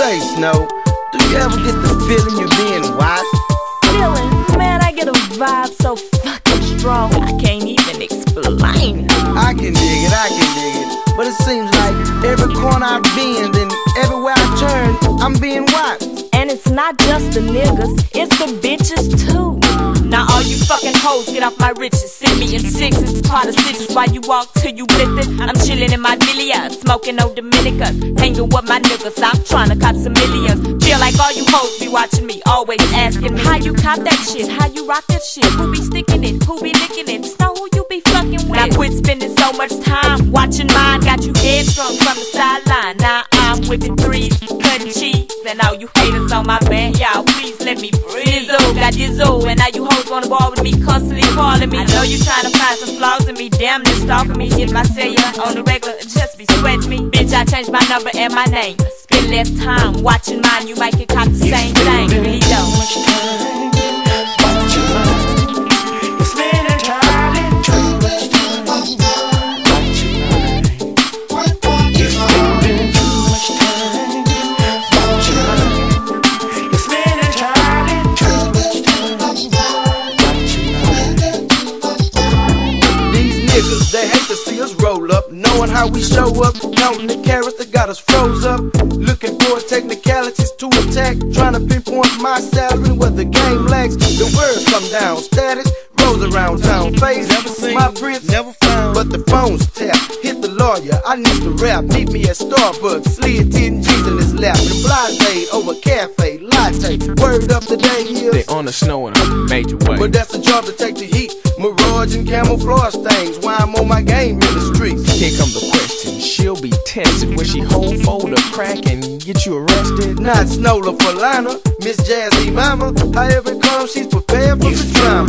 Say, Snow, do you ever get the feeling you're being watched? Feeling? Man, I get a vibe so fucking strong, I can't even explain. I can dig it, I can dig it. But it seems like every corner I've been and everywhere I turn, I'm being watched. It's not just the niggas, it's the bitches too. Now all you fucking hoes, get off my riches. Send me in sixes, part of stitches while you walk till you it. I'm chilling in my Villia, smoking no Dominicas. Hanging with my niggas, I'm trying to cop some millions. Feel like all you hoes be watching me, always asking me how you cop that shit, how you rock that shit, who be sticking it, who be licking it, just know who you be fucking with. Now quit spending so much time watching mine, got you headstrong from the sideline. Now I'm whipping threes, cutting and all you haters on my back, y'all please let me breathe. Dizzo, got Dizzo, and now you hoes wanna ball with me, constantly calling me. I know you trying to find some flaws in me, damn near stalking me. Hit my cellular on the regular, just be sweating me. Bitch, I changed my number and my name. Spend less time watching mine, you might get caught the same thing. Really don't. Niggas, they hate to see us roll up, knowing how we show up, counting the carats that got us froze up, looking for technicalities to attack, trying to pinpoint my salary where the game lacks. The words come down, status rolls around town, face Never seen, my prints, never found. but the phone's tapped. Hit the lawyer, I need to rap. Meet me at Starbucks, slid 10 G's in his lap, and blase oh, over cafe latte. Word up the day They on the snow in a major way. But that's the job to take the heat. Mirage and camouflage things. Why I'm on my game in the streets. Here come the question. She'll be tested. Will she hold, fold, or crack and get you arrested? Not Snola for Lana, Miss Jazzy Mama. However it comes, she's prepared for the drama.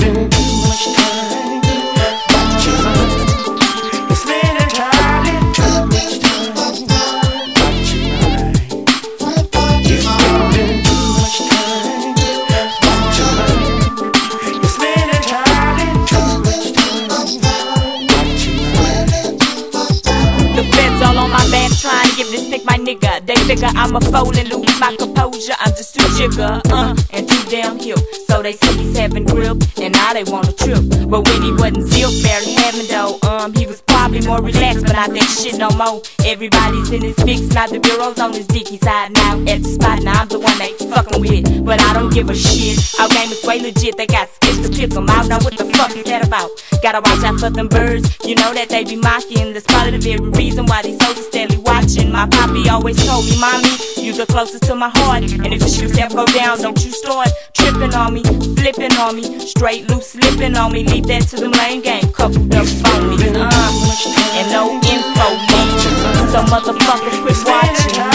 Stick my nigga. They figure I'm a fool and lose my composure. I'm just too sugar, uh, and too damn cute. So they say he's having grip, and now they want a trip. But when he wasn't still barely having though, um, he was probably more relaxed, but not that shit no more. Everybody's in his fix, now the bureau's on his dick. side. Now at the spot, now I'm the one they fucking with. But I don't give a shit. Our game is way legit, they got skits to pick 'em out. Now what the fuck is that about? Gotta watch out for them birds, you know that they be mocking. That's probably the very reason why these soldiers steadily watching. My poppy always told me, mommy, you the closest to my heart. And if the ever go down, don't you start tripping on me, flipping on me, straight loose slipping on me. Leave that to the lane game, coupled up phonies, uh, and no info leaks. So motherfuckers quit watching.